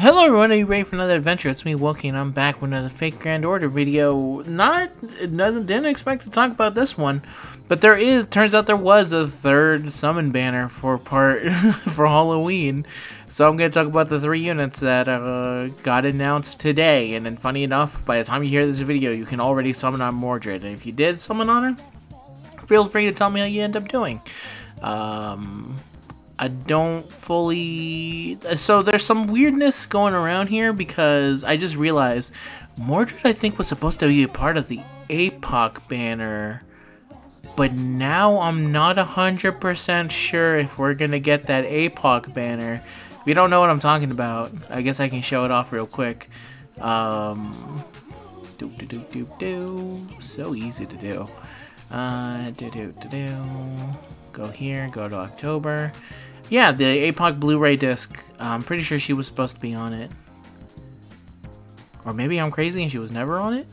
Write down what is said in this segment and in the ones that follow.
Hello everyone, are you ready for another adventure? It's me, Wokey, and I'm back with another Fate Grand Order video. Not, doesn't, didn't expect to talk about this one, but there is, turns out there was a third summon banner for part, for Halloween. So I'm going to talk about the three units that uh, got announced today, and then funny enough, by the time you hear this video, you can already summon on Mordred, and if you did summon on her, feel free to tell me how you end up doing. Um, I don't fully. So there's some weirdness going around here because I just realized Mordred, I think, was supposed to be a part of the APOC banner, but now I'm not 100% sure if we're gonna get that APOC banner. If you don't know what I'm talking about, I guess I can show it off real quick. Um, do do do do do. So easy to do. Uh, do do do do. Go here. Go to October. Yeah, the APOC Blu-ray disc. I'm pretty sure she was supposed to be on it. Or maybe I'm crazy and she was never on it?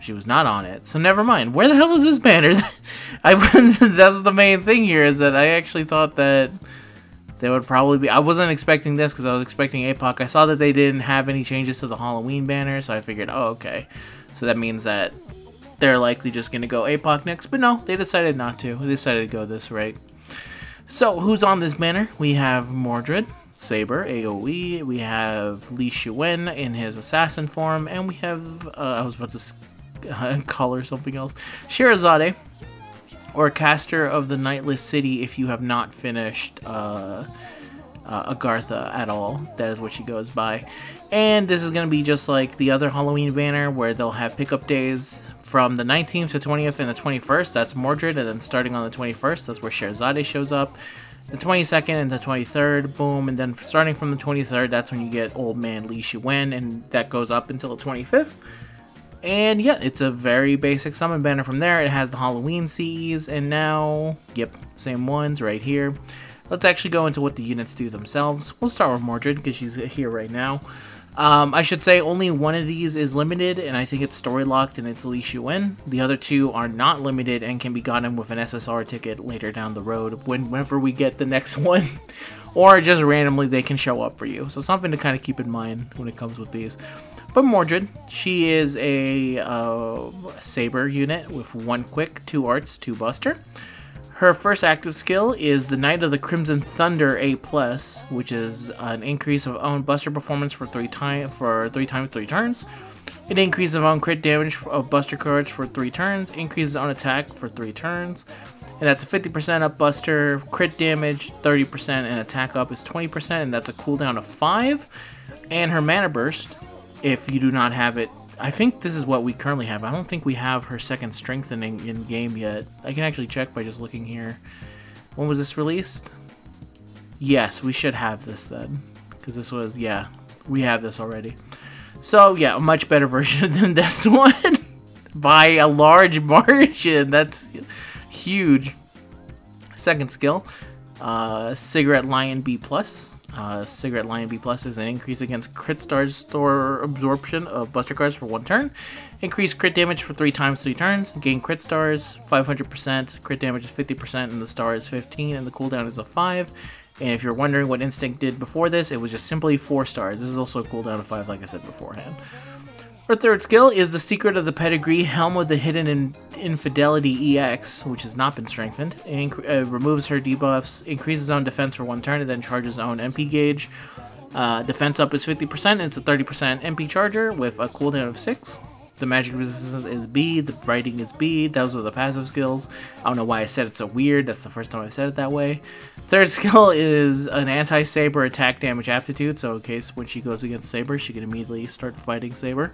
She was not on it, so never mind. Where the hell is this banner? I That's the main thing here, is that I actually thought that they would probably be... I wasn't expecting this because I was expecting APOC. I saw that they didn't have any changes to the Halloween banner, so I figured, oh, okay. So that means that they're likely just going to go APOC next. But no, they decided not to. They decided to go this right. So, who's on this banner? We have Mordred, Saber, AoE, we have Li Shuwen in his assassin form, and we have, uh, I was about to uh, call her something else, Scheherazade, or Caster of the Nightless City if you have not finished uh, uh, Agartha at all. That is what she goes by. And this is going to be just like the other Halloween banner where they'll have pickup days from the 19th to 20th and the 21st. That's Mordred. And then starting on the 21st, that's where Scheherazade shows up. The 22nd and the 23rd, boom. And then starting from the 23rd, that's when you get Old Man Li Shuwen. And that goes up until the 25th. And yeah, it's a very basic summon banner from there. It has the Halloween CEs. And now, yep, same ones right here. Let's actually go into what the units do themselves. We'll start with Mordred because she's here right now. Um, I should say only one of these is limited, and I think it's story locked and it's Li Shuwen. The other two are not limited and can be gotten with an SSR ticket later down the road whenever we get the next one. or just randomly they can show up for you. So something to kind of keep in mind when it comes with these. But Mordred, she is a uh, Saber unit with one quick, two arts, two buster. Her first active skill is the Knight of the Crimson Thunder A+, which is an increase of own buster performance for three time for three times three turns. It increases own crit damage of buster cards for three turns, increases on attack for three turns, and that's a 50% up buster, crit damage 30%, and attack up is 20%, and that's a cooldown of 5. And her mana burst, if you do not have it I think this is what we currently have. I don't think we have her second strengthening in game yet. I can actually check by just looking here. When was this released? Yes, we should have this then. Because this was, yeah, we have this already. So, yeah, a much better version than this one. By a large margin. That's huge. Second skill, uh, Cigarette Lion B+. plus. Uh, Cigarette Lion B Plus is an increase against crit stars store absorption of Buster cards for one turn. Increase crit damage for three times three turns. Gain crit stars 500%. Crit damage is 50%, and the star is 15, and the cooldown is a 5. And if you're wondering what Instinct did before this, it was just simply 4 stars. This is also a cooldown of 5, like I said beforehand. Our third skill is the Secret of the Pedigree Helm of the Hidden in Infidelity EX, which has not been strengthened. It uh, removes her debuffs, increases own defense for one turn, and then charges own NP gauge. Uh, defense up is 50%, and it's a 30% NP charger with a cooldown of 6. The magic resistance is B, the riding is B, those are the passive skills. I don't know why I said it so weird, that's the first time I've said it that way. Third skill is an anti-saber attack damage aptitude, so in case when she goes against Saber, she can immediately start fighting Saber.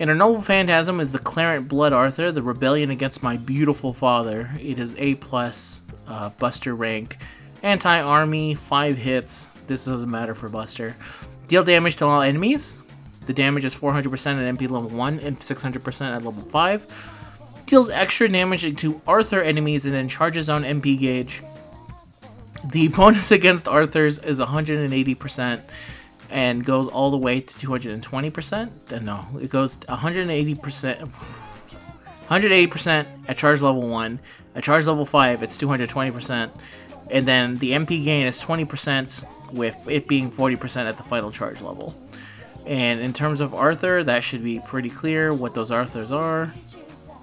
And her noble phantasm is the Clarent Blood Arthur, the rebellion against my beautiful father. It is A plus uh, Buster rank, anti-army, five hits. This doesn't matter for Buster. Deal damage to all enemies. The damage is 400% at NP level 1 and 600% at level 5. Deals extra damage to Arthur enemies and then charges on NP gauge. The bonus against Arthur's is 180% and goes all the way to 220%. Uh, no, it goes 180%. 180% at charge level 1. At charge level 5, it's 220%. And then the NP gain is 20% with it being 40% at the final charge level. And in terms of Arthur, that should be pretty clear what those Arthurs are.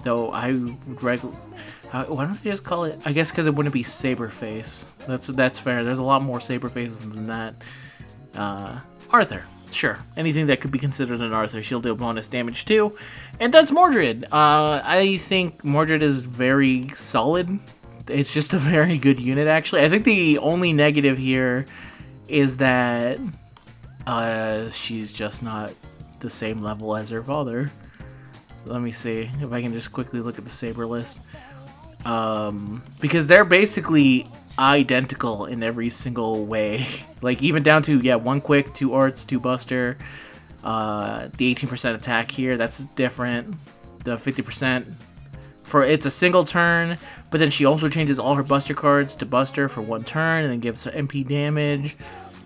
Though I would regular, why don't we just call it? I guess because it wouldn't be Saber Face. That's that's fair. There's a lot more Saber Faces than that. Uh, Arthur, sure. Anything that could be considered an Arthur, she'll deal bonus damage too. And that's Mordred. Uh, I think Mordred is very solid. It's just a very good unit, actually. I think the only negative here is that uh, she's just not the same level as her father. Let me see if I can just quickly look at the Saber list. Um, because they're basically identical in every single way. like, even down to, yeah, one quick, two arts, two buster. Uh, the 18% attack here, that's different. The 50% for it's a single turn, but then she also changes all her buster cards to buster for one turn and then gives her NP damage.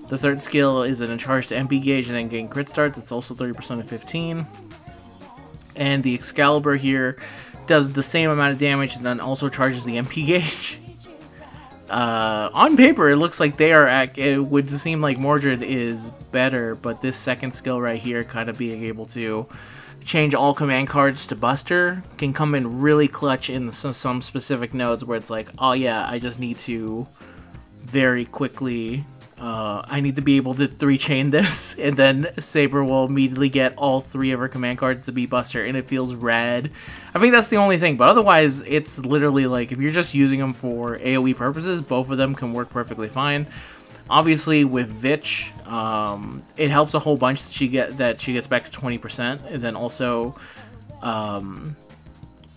The third skill is an charge to NP gauge and then gain crit starts. It's also 30% of 15. And the Excalibur here does the same amount of damage and then also charges the NP gauge. Uh, on paper, it looks like they are at, it would seem like Mordred is better, but this second skill right here, kind of being able to change all command cards to Buster, can come in really clutch in some, some specific nodes where it's like, oh yeah, I just need to very quickly uh, I need to be able to three chain this, and then Saber will immediately get all three of her command cards to be Buster, and it feels rad. I think that's the only thing, but otherwise, it's literally like if you're just using them for AoE purposes, both of them can work perfectly fine. Obviously, with Vitch, um, it helps a whole bunch that she get that she gets back to 20%, and then also um,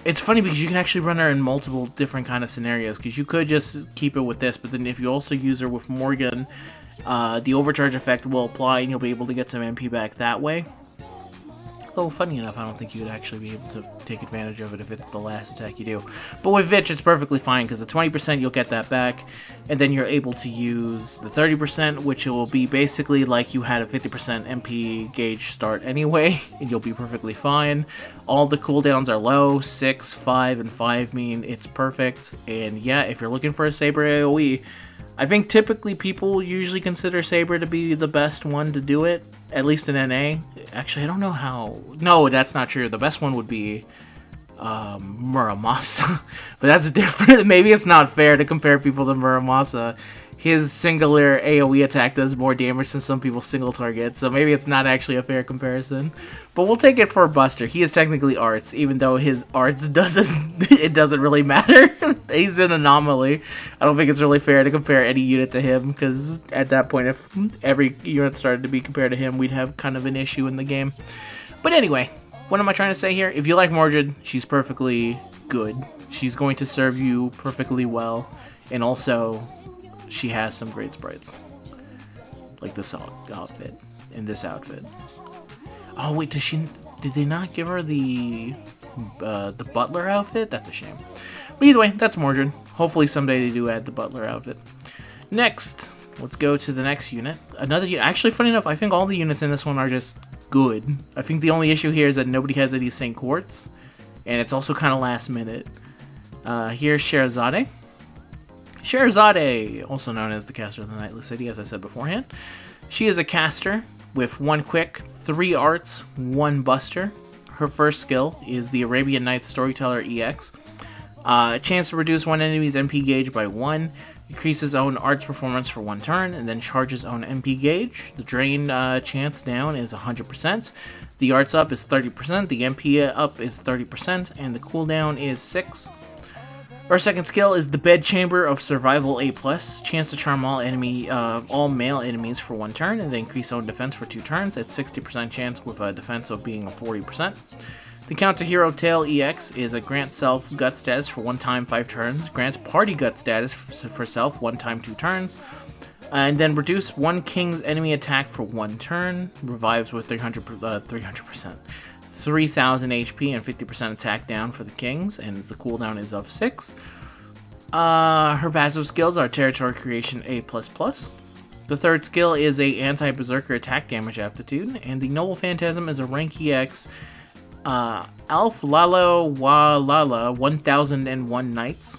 it's funny because you can actually run her in multiple different kind of scenarios because you could just keep it with this but then if you also use her with Morgan uh, the overcharge effect will apply and you'll be able to get some NP back that way Though, funny enough, I don't think you'd actually be able to take advantage of it if it's the last attack you do. But with Vitch, it's perfectly fine, because the 20% you'll get that back, and then you're able to use the 30%, which will be basically like you had a 50% NP gauge start anyway, and you'll be perfectly fine. All the cooldowns are low, 6, 5, and 5 mean it's perfect, and yeah, if you're looking for a Saber AoE, I think typically people usually consider Saber to be the best one to do it, at least in NA. Actually, I don't know how. No, that's not true. The best one would be um, Muramasa, but that's different. Maybe it's not fair to compare people to Muramasa his singular AoE attack does more damage than some people's single target, so maybe it's not actually a fair comparison. But we'll take it for Buster. He is technically arts, even though his arts doesn't it doesn't really matter. He's an anomaly. I don't think it's really fair to compare any unit to him, because at that point, if every unit started to be compared to him, we'd have kind of an issue in the game. But anyway, what am I trying to say here? If you like Mordred, she's perfectly good. She's going to serve you perfectly well. And also, she has some great sprites. Like this outfit. In this outfit. Oh wait, did she did they not give her the uh, the butler outfit? That's a shame. But either way, that's Mordred. Hopefully someday they do add the butler outfit. Next, let's go to the next unit. Another. Actually, funny enough, I think all the units in this one are just good. I think the only issue here is that nobody has any St. Quartz, and it's also kind of last minute. Uh, here's Scheherazade. Scheherazade, also known as the caster of the Nightless City, as I said beforehand. She is a caster with one quick, three arts, one buster. Her first skill is the Arabian Nights Storyteller EX. Uh, chance to reduce one enemy's NP gauge by one, increases own arts performance for one turn, and then charges own NP gauge. The drain uh, chance down is 100%. The arts up is 30%, the MP up is 30%, and the cooldown is 6. Our second skill is the Bed Chamber of Survival A+. Chance to charm all enemy, uh, all male enemies for one turn, and then increase own defense for two turns at 60% chance with a defense of being a 40%. The Counter Hero Tale EX is a grant self gut status for one time five turns, grants party gut status for self one time two turns, and then reduce one king's enemy attack for one turn, revives with 300 uh, 300%. 3000 HP and 50% attack down for the kings, and the cooldown is of 6. Uh, her passive skills are Territory Creation A++. The third skill is a anti-berserker attack damage aptitude, and the Noble Phantasm is a rank EX uh, Alf Layla wa-Layla 1001 Nights.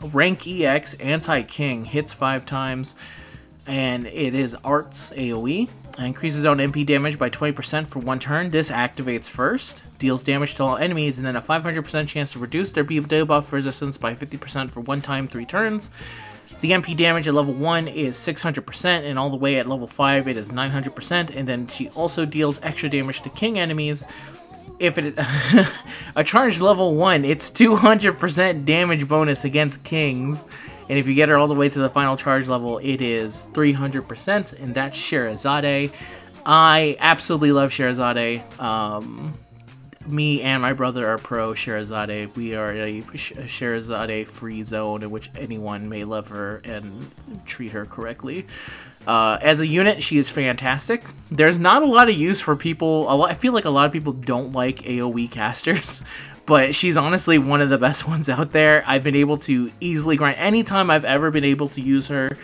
Rank EX anti-king hits 5 times, and it is Arts AoE. Increases own NP damage by 20% for one turn. This activates first, deals damage to all enemies, and then a 500% chance to reduce their debuff resistance by 50% for one time, three turns. The NP damage at level 1 is 600%, and all the way at level 5 it is 900%, and then she also deals extra damage to king enemies. If it a charge level 1, it's 200% damage bonus against kings. And if you get her all the way to the final charge level, it is 300%, and that's Scheherazade. I absolutely love Scheherazade. Um, me and my brother are pro Scheherazade. We are a Scheherazade free zone in which anyone may love her and treat her correctly. Uh, as a unit, she is fantastic. There's not a lot of use for people. Lot, I feel like a lot of people don't like AoE casters, but she's honestly one of the best ones out there. I've been able to easily grind anytime I've ever been able to use her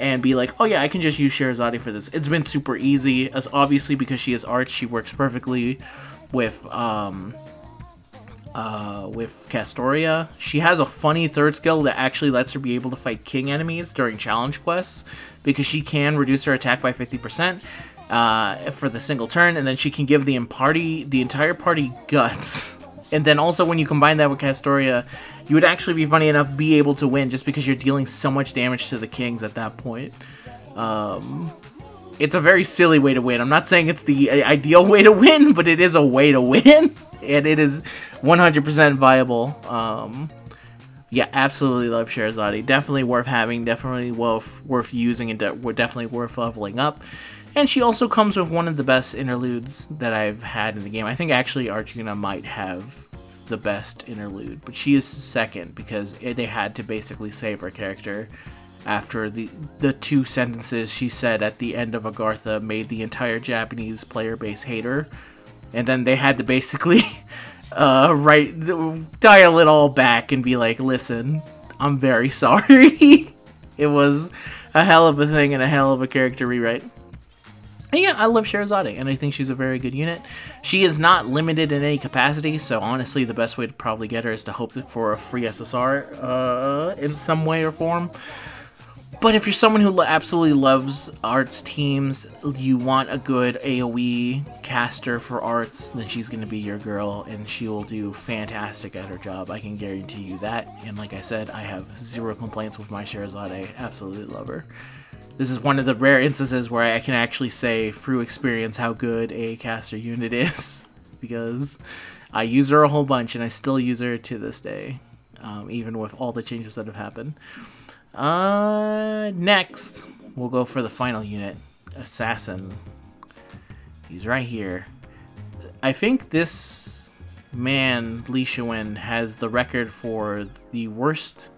and be like, oh yeah, I can just use Scheherazade for this. It's been super easy, as obviously because she is art, she works perfectly with um uh, with Castoria. She has a funny third skill that actually lets her be able to fight king enemies during challenge quests because she can reduce her attack by 50% uh, for the single turn, and then she can give the party the entire party guts. And then also when you combine that with Castoria, you would actually be funny enough be able to win just because you're dealing so much damage to the kings at that point. Um, it's a very silly way to win. I'm not saying it's the uh, ideal way to win, but it is a way to win, and it is 100% viable. Um, yeah, absolutely love Scheherazade. Definitely worth having, definitely worth, worth using, and de definitely worth leveling up. And she also comes with one of the best interludes that I've had in the game. I think actually Arjuna might have the best interlude, but she is second because they had to basically save her character after the the two sentences she said at the end of Agartha made the entire Japanese player base hate her, and then they had to basically uh, write dial it all back and be like, "Listen, I'm very sorry." it was a hell of a thing and a hell of a character rewrite. And yeah, I love Scheherazade, and I think she's a very good unit. She is not limited in any capacity, so honestly, the best way to probably get her is to hope for a free SSR uh, in some way or form. But if you're someone who absolutely loves arts teams, you want a good AoE caster for arts, then she's going to be your girl, and she will do fantastic at her job. I can guarantee you that. And like I said, I have zero complaints with my Scheherazade. Absolutely love her. This is one of the rare instances where I can actually say through experience how good a caster unit is, because I use her a whole bunch, and I still use her to this day, um, even with all the changes that have happened. Uh, next, we'll go for the final unit, Assassin. He's right here. I think this man, Li Shuwen, has the record for the worst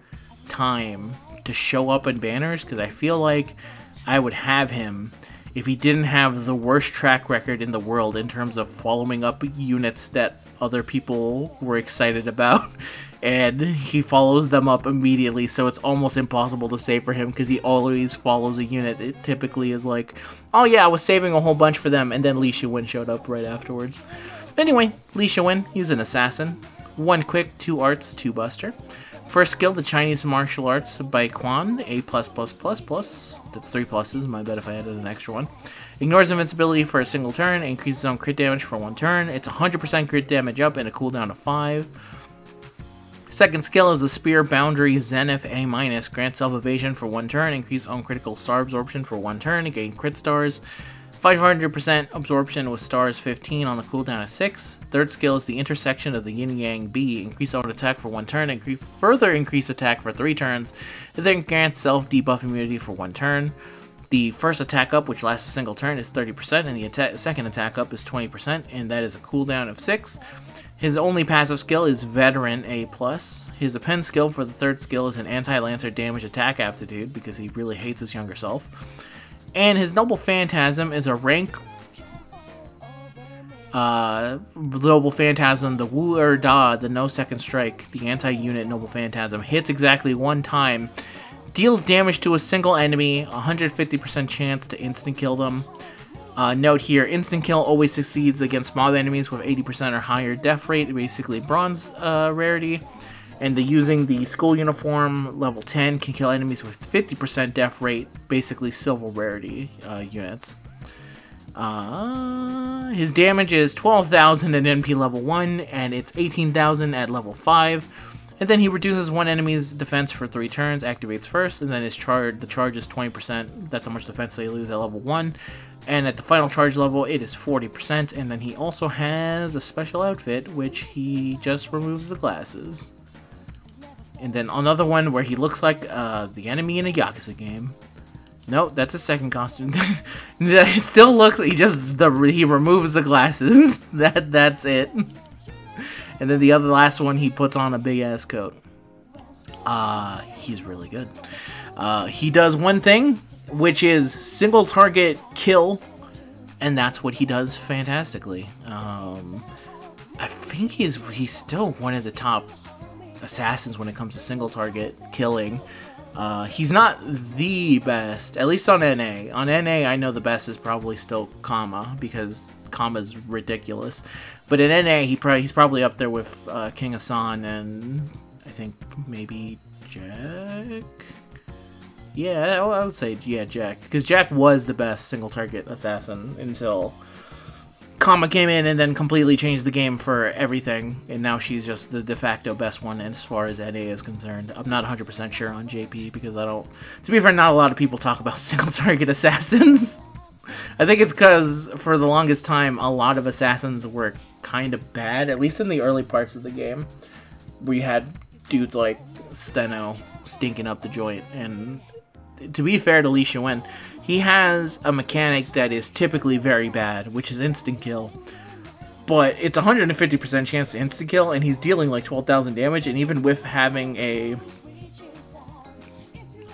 time to show up in banners, because I feel like I would have him if he didn't have the worst track record in the world in terms of following up units that other people were excited about and he follows them up immediately, so it's almost impossible to save for him because he always follows a unit. It typically is like, oh yeah, I was saving a whole bunch for them, and then Li Shuwen showed up right afterwards. Anyway, Li Shuwen, he's an assassin. One quick, two arts, two buster. First skill, the Chinese martial arts by Quan, A+++++. Plus That's three pluses, my bad if I added an extra one. Ignores invincibility for a single turn, increases on crit damage for one turn. It's 100% crit damage up and a cooldown of 5. Second skill is the Sphere Boundary Zenith A-, minus. grant self-evasion for one turn, increase uncritical star absorption for one turn, gain crit stars, 500% absorption with stars 15 on the cooldown of 6. Third skill is the intersection of the Yin Yang B, increase auto attack for one turn, increase, further increase attack for 3 turns, and then grant self debuff immunity for one turn. The first attack up, which lasts a single turn, is 30%, and the atta second attack up is 20%, and that is a cooldown of 6. His only passive skill is Veteran A+. His append skill for the third skill is an anti-lancer damage attack aptitude, because he really hates his younger self. And his Noble Phantasm is a rank... Uh, Noble Phantasm, the Wu Er Da, the no second strike, the anti-unit Noble Phantasm, hits exactly one time, deals damage to a single enemy, 150% chance to instant kill them, uh, note here, instant kill always succeeds against mob enemies with 80% or higher death rate, basically bronze uh, rarity. And the using the school uniform level 10 can kill enemies with 50% death rate, basically silver rarity uh, units. Uh, his damage is 12,000 at NP level 1, and it's 18,000 at level 5. And then he reduces one enemy's defense for three turns, activates first, and then his charge the charge is 20%. That's how much defense they lose at level 1. And at the final charge level, it is 40%. And then he also has a special outfit, which he just removes the glasses. And then another one where he looks like uh, the enemy in a Yakuza game. Nope, that's a second costume. it still looks. He just the he removes the glasses. that that's it. And then the other last one, he puts on a big ass coat. Uh, he's really good. Uh, he does one thing, which is single target kill, and that's what he does fantastically. Um, I think he's he's still one of the top assassins when it comes to single target killing. Uh, he's not the best, at least on NA. On NA, I know the best is probably still Kama because Kama's ridiculous. But in NA, he pro he's probably up there with uh, King Hassan and I think maybe Jack. Yeah, I would say yeah, Jack, because Jack was the best single target assassin until Kama came in and then completely changed the game for everything, and now she's just the de facto best one as far as NA is concerned. I'm not 100% sure on JP because I don't. To be fair, not a lot of people talk about single target assassins. I think it's because for the longest time, a lot of assassins were kind of bad, at least in the early parts of the game. We had dudes like Stheno stinking up the joint, and to be fair to Lee Sin, he has a mechanic that is typically very bad, which is instant kill. But it's 150% chance to instant kill, and he's dealing like 12,000 damage, and even with having a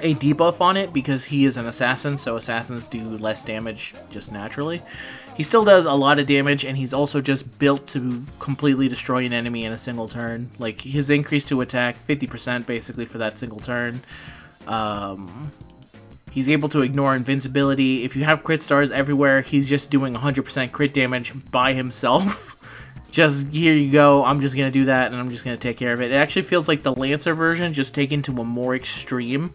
a debuff on it because he is an assassin, so assassins do less damage just naturally. He still does a lot of damage, and he's also just built to completely destroy an enemy in a single turn. Like, his increase to attack, 50% basically for that single turn. Um, He's able to ignore invincibility. If you have crit stars everywhere, he's just doing 100% crit damage by himself. just, here you go, I'm just going to do that, and I'm just going to take care of it. It actually feels like the Lancer version, just taken to a more extreme,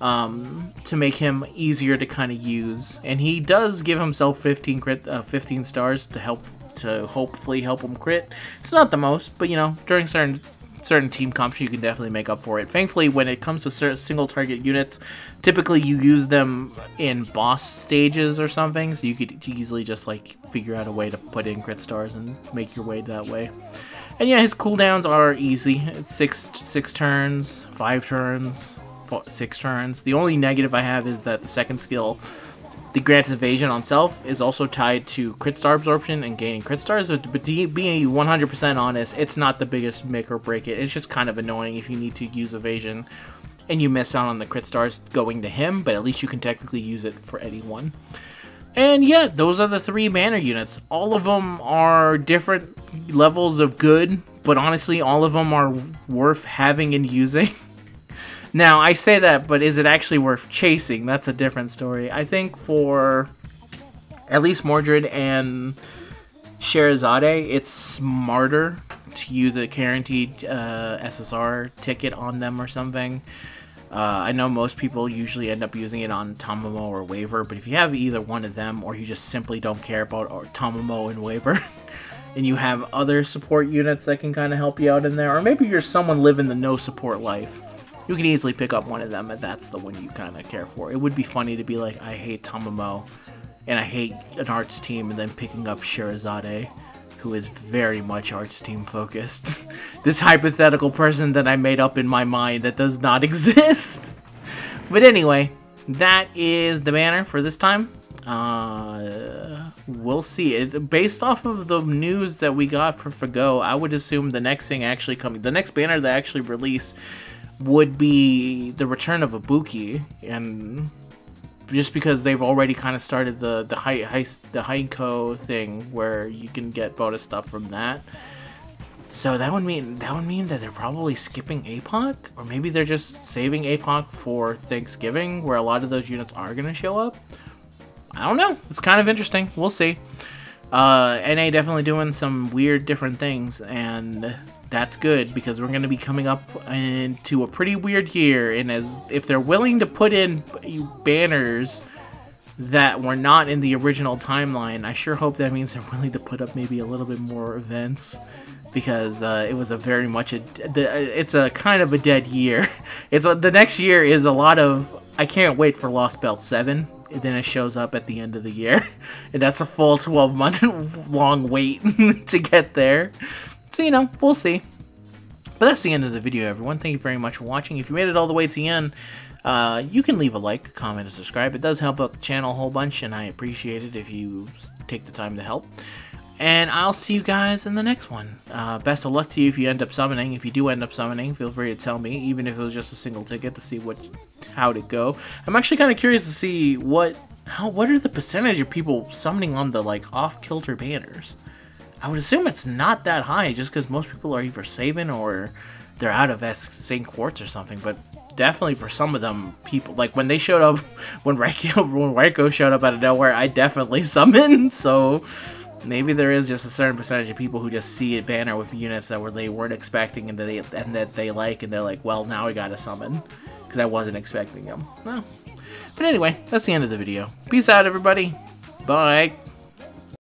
um, to make him easier to kind of use. And he does give himself 15 crit, uh, 15 stars to help, to hopefully help him crit. It's not the most, but, you know, during certain certain team comps, you can definitely make up for it. Thankfully, when it comes to single target units, typically you use them in boss stages or something, so you could easily just like figure out a way to put in crit stars and make your way that way. And yeah, his cooldowns are easy. It's six six turns, five turns, four, six turns. The only negative I have is that the second skill the granted evasion on self is also tied to crit star absorption and gaining crit stars, but being 100% honest, it's not the biggest make or break it. It's just kind of annoying if you need to use evasion and you miss out on the crit stars going to him, but at least you can technically use it for anyone. And yeah, those are the three banner units. All of them are different levels of good, but honestly, all of them are worth having and using. Now, I say that, but is it actually worth chasing? That's a different story. I think for at least Mordred and Scheherazade, it's smarter to use a guaranteed uh, SSR ticket on them or something. Uh, I know most people usually end up using it on Tamamo or Waver, but if you have either one of them or you just simply don't care about Tamamo and Waver, and you have other support units that can kind of help you out in there, or maybe you're someone living the no support life, you can easily pick up one of them, and that's the one you kind of care for. It would be funny to be like, I hate Tamamo, and I hate an arts team, and then picking up Scheherazade, who is very much arts team focused. this hypothetical person that I made up in my mind that does not exist. but anyway, that is the banner for this time. Uh, we'll see. It, based off of the news that we got for Fago, I would assume the next thing actually coming, the next banner they actually release would be the return of Ibuki, and just because they've already kind of started the the high, high the Heiko thing where you can get bonus stuff from that. So that would mean that would mean that they're probably skipping APOC, or maybe they're just saving APOC for Thanksgiving, where a lot of those units are gonna show up. I don't know. It's kind of interesting. We'll see. Uh, NA definitely doing some weird different things, and that's good because we're going to be coming up into a pretty weird year. And as if they're willing to put in banners that were not in the original timeline, I sure hope that means they're willing to put up maybe a little bit more events because uh, it was a very much a it's a kind of a dead year. It's a, the next year is a lot of I can't wait for Lost Belt Seven. And then it shows up at the end of the year, and that's a full twelve month long wait to get there. So you know we'll see. But that's the end of the video, everyone. Thank you very much for watching. If you made it all the way to the end, uh, you can leave a like, comment, and subscribe. It does help out the channel a whole bunch, and I appreciate it if you take the time to help. And I'll see you guys in the next one. Uh, best of luck to you if you end up summoning. If you do end up summoning, feel free to tell me, even if it was just a single ticket, to see what how to go. I'm actually kind of curious to see what how what are the percentage of people summoning on the like off kilter banners. I would assume it's not that high, just because most people are either saving or they're out of St. Quartz or something. But definitely for some of them, people like when they showed up, when Raiko when Raiko showed up out of nowhere, I definitely summoned. So maybe there is just a certain percentage of people who just see a banner with units that were they weren't expecting and that they and that they like and they're like, well, now I gotta summon because I wasn't expecting them. But anyway, that's the end of the video. Peace out, everybody. Bye.